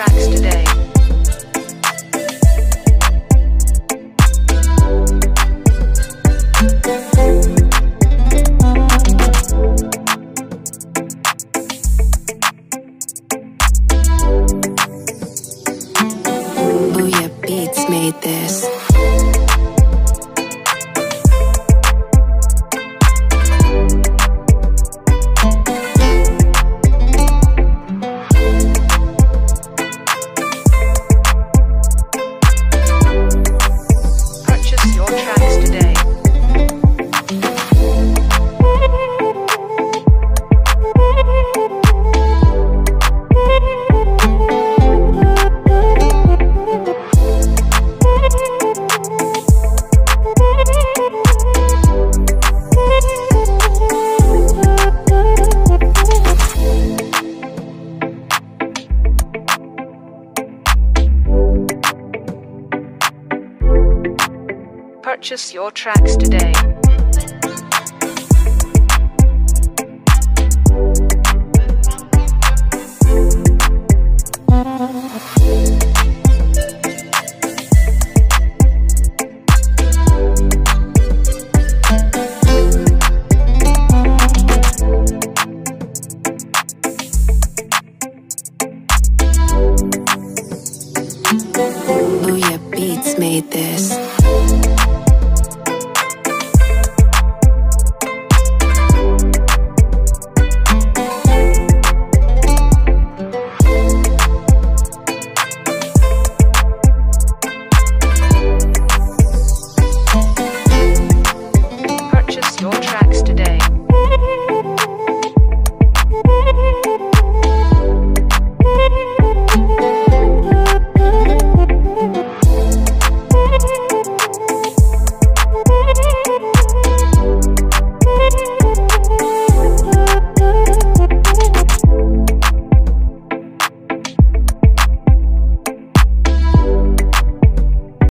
tracks today. Oh yeah, beats made this. purchase your tracks today. Oh beats made this.